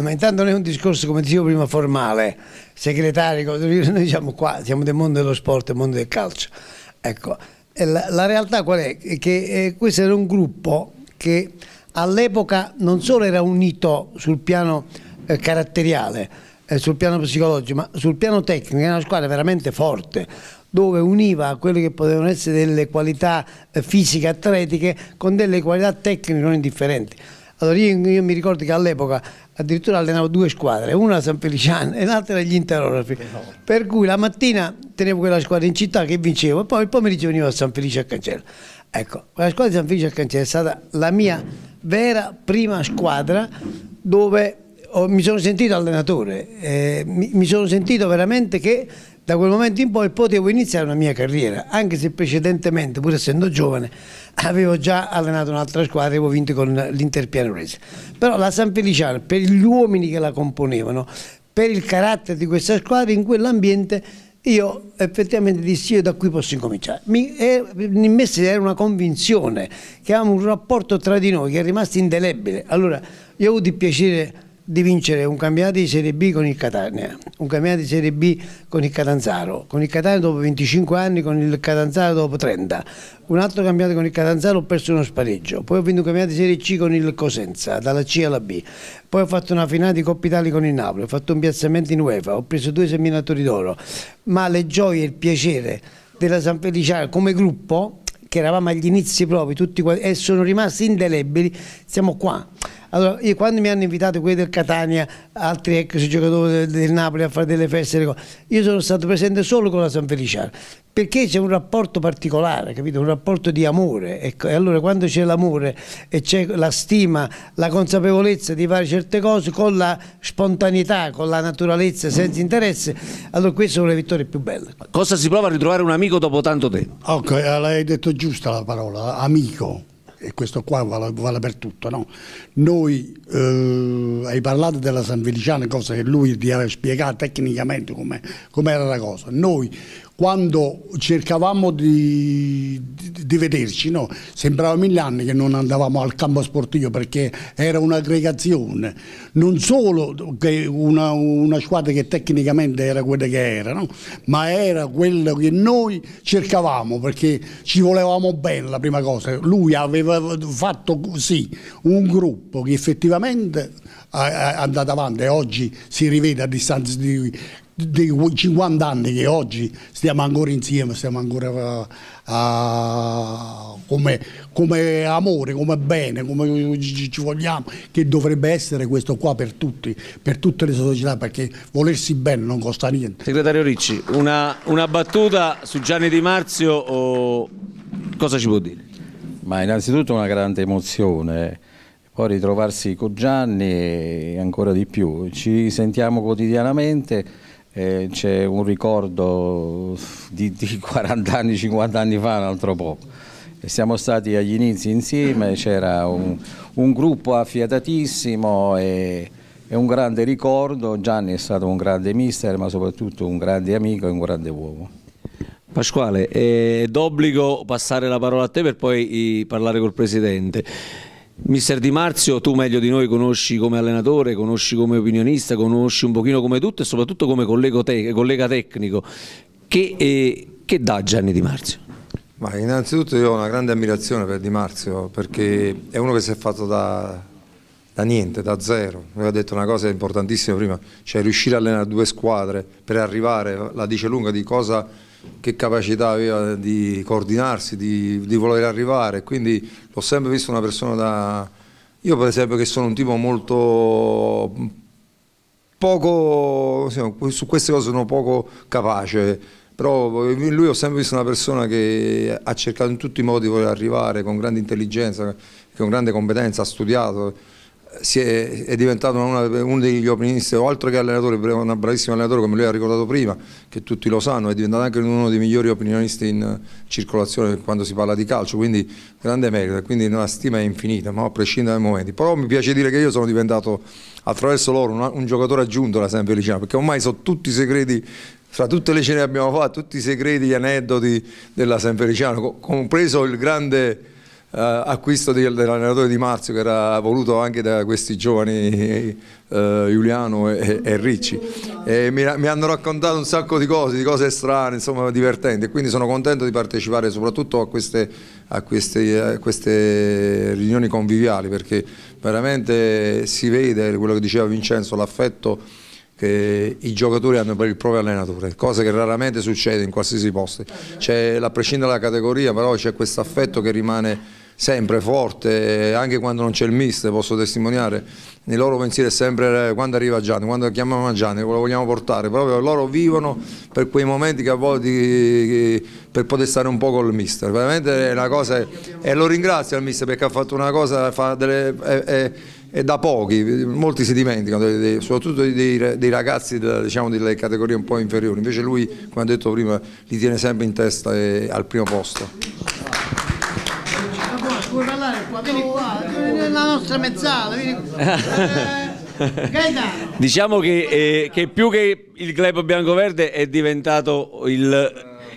ma intanto non è un discorso, come dicevo prima, formale, segretario, noi siamo qua, siamo del mondo dello sport, del mondo del calcio. Ecco, la, la realtà qual è? Che eh, questo era un gruppo che all'epoca non solo era unito sul piano eh, caratteriale, eh, sul piano psicologico, ma sul piano tecnico, era una squadra veramente forte dove univa quelle che potevano essere delle qualità eh, fisiche atletiche con delle qualità tecniche non indifferenti. Allora io, io mi ricordo che all'epoca addirittura allenavo due squadre, una a San Feliciano e l'altra agli interografi, per cui la mattina tenevo quella squadra in città che vincevo e poi il pomeriggio venivo a San Felice a Cancello. Ecco, la squadra di San Felice a Cancello è stata la mia vera prima squadra dove ho, mi sono sentito allenatore, eh, mi, mi sono sentito veramente che da quel momento in poi potevo iniziare una mia carriera, anche se precedentemente, pur essendo giovane, avevo già allenato un'altra squadra e avevo vinto con l'Inter Pianorese. Però la San Feliciano, per gli uomini che la componevano, per il carattere di questa squadra, in quell'ambiente io effettivamente dissi io da qui posso incominciare. Mi, è, in me era una convinzione che avevamo un rapporto tra di noi che è rimasto indelebile. Allora io ho avuto il piacere di vincere un campionato di Serie B con il Catania, un campionato di Serie B con il Catanzaro, con il Catania dopo 25 anni, con il Catanzaro dopo 30, un altro campionato con il Catanzaro ho perso uno spareggio, poi ho vinto un campionato di Serie C con il Cosenza, dalla C alla B, poi ho fatto una finale di Coppa Italia con il Napoli, ho fatto un piazzamento in UEFA, ho preso due seminatori d'oro, ma le gioie e il piacere della San Feliciano come gruppo, che eravamo agli inizi proprio, tutti e sono rimasti indelebili, siamo qua. Allora, io quando mi hanno invitato quelli del Catania, altri ex giocatori del, del, Napoli a fare delle feste, io sono stato presente solo con la San Feliciano, perché c'è un rapporto particolare, capito? Un rapporto di amore. Ecco, e allora quando c'è l'amore e c'è la stima, la consapevolezza di fare certe cose con la spontaneità, con la naturalezza, senza interesse, allora queste sono le vittorie più belle. Cosa si prova a ritrovare un amico dopo tanto tempo? Ok, l'hai detto giusta la parola, amico e questo qua vale, vale per tutto, no? Noi eh, hai parlato della San Feliciano, cosa che lui ti aveva spiegato tecnicamente come era la cosa. Noi quando cercavamo di, di, vederci, no? sembrava mille anni che non andavamo al campo sportivo perché era un'aggregazione, non solo una, una, squadra che tecnicamente era quella che era, no? ma era quello che noi cercavamo perché ci volevamo bene la prima cosa. Lui aveva fatto così un gruppo che effettivamente è andato avanti e oggi si rivede a distanza di dei 50 anni che oggi stiamo ancora insieme, stiamo ancora uh, uh, come, come, amore, come bene, come ci, ci, vogliamo, che dovrebbe essere questo qua per tutti, per tutte le società, perché volersi bene non costa niente. Segretario Ricci, una, una battuta su Gianni Di Marzio o cosa ci può dire? Ma innanzitutto una grande emozione poi ritrovarsi con Gianni ancora di più. Ci sentiamo quotidianamente eh, c'è un ricordo di, di, 40 anni, 50 anni fa, un altro po'. E siamo stati agli inizi insieme, c'era un, un, gruppo affiatatissimo e, e, un grande ricordo. Gianni è stato un grande mister, ma soprattutto un grande amico e un grande uomo. Pasquale, è d'obbligo passare la parola a te per poi parlare col Presidente. Mister Di Marzio, tu meglio di noi conosci come allenatore, conosci come opinionista, conosci un pochino come tutto e soprattutto come te collega tecnico. Che, eh, che, dà Gianni Di Marzio? Ma innanzitutto io ho una grande ammirazione per Di Marzio perché è uno che si è fatto da, da niente, da zero. Mi aveva detto una cosa importantissima prima, cioè riuscire a allenare due squadre per arrivare, la dice lunga, di cosa che capacità aveva di coordinarsi, di, di voler arrivare, quindi l'ho sempre visto una persona da... Io per esempio che sono un tipo molto poco, su queste cose sono poco capace, però lui ho sempre visto una persona che ha cercato in tutti i modi di voler arrivare con grande intelligenza, con grande competenza, ha studiato è, è, diventato una, uno degli opinionisti, o altro che allenatore, un bravissimo allenatore come lui ha ricordato prima, che tutti lo sanno, è diventato anche uno dei migliori opinionisti in circolazione quando si parla di calcio, quindi grande merito, quindi la stima è infinita, ma a prescindere dai momenti. Però mi piace dire che io sono diventato attraverso loro un, un giocatore aggiunto alla San Feliciano, perché ormai so tutti i segreti fra tutte le cene che abbiamo fatto, tutti i segreti, gli aneddoti della San Feliciano, compreso il grande acquisto dell'allenatore Di Marzio che era voluto anche da questi giovani eh, Giuliano e, e Ricci e mi, mi, hanno raccontato un sacco di cose, di cose strane, insomma divertenti quindi sono contento di partecipare soprattutto a queste, a queste, a queste riunioni conviviali perché veramente si vede quello che diceva Vincenzo, l'affetto che i giocatori hanno per il proprio allenatore, cosa che raramente succede in qualsiasi posto. a prescindere dalla categoria, però c'è questo affetto che rimane sempre forte, anche quando non c'è il mister, posso testimoniare, nei loro pensieri è sempre quando arriva Gianni, quando chiamiamo Gianni, lo vogliamo portare, proprio loro vivono per quei momenti che a volte per poter stare un po' con il mister, veramente è una cosa, e lo ringrazio al mister perché ha fatto una cosa, fa delle, è, è, è da pochi, molti si dimenticano, soprattutto dei, dei ragazzi diciamo, delle categorie un po' inferiori, invece lui, come ho detto prima, li tiene sempre in testa e al primo posto. Vuoi parlare qua? Vieni qua, nella nostra mezzala, vieni qua. Eh, diciamo che, eh, che, più che il club biancoverde è diventato il,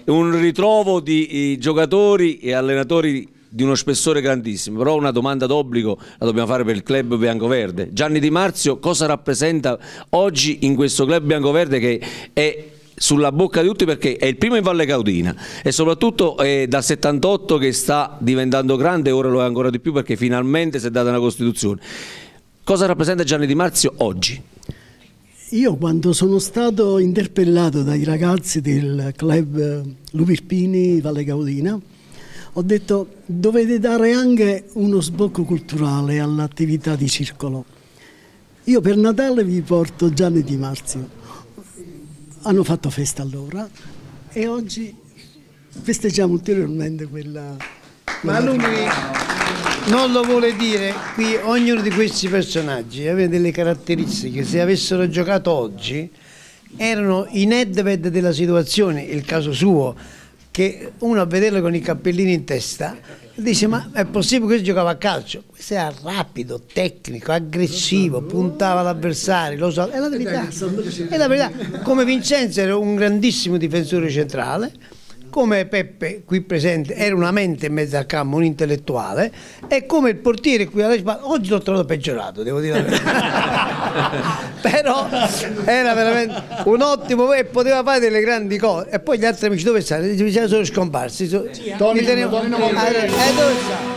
un ritrovo di giocatori e allenatori di uno spessore grandissimo, però una domanda d'obbligo la dobbiamo fare per il club biancoverde. Gianni Di Marzio cosa rappresenta oggi in questo club biancoverde che è sulla bocca di tutti perché è il primo in Valle Caudina e soprattutto è dal 78 che sta diventando grande e ora lo è ancora di più perché finalmente si è data una Costituzione. Cosa rappresenta Gianni Di Marzio oggi? Io quando sono stato interpellato dai ragazzi del club Lupirpini Valle Caudina ho detto dovete dare anche uno sbocco culturale all'attività di circolo. Io per Natale vi porto Gianni Di Marzio. Hanno fatto festa allora e oggi festeggiamo ulteriormente quella... Ma lui non lo vuole dire, qui ognuno di questi personaggi. Aveva delle caratteristiche, se avessero giocato oggi erano i Nedved della situazione, il caso suo che uno a vederlo con i cappellini in testa dice ma è possibile che giocava a calcio? Questo era rapido, tecnico, aggressivo puntava l'avversario lo so, è la verità è la verità. Come Vincenzo era un grandissimo difensore centrale come Peppe qui presente era una mente in mezzo al campo, un intellettuale, e come il portiere qui alle spalle, oggi l'ho trovato peggiorato, devo dire la verità. Però era veramente un ottimo e poteva fare delle grandi cose. E poi gli altri amici dove stanno? Dicevano sono scomparsi. So, Tonino, Tonino, Tonino, eh, dove stanno?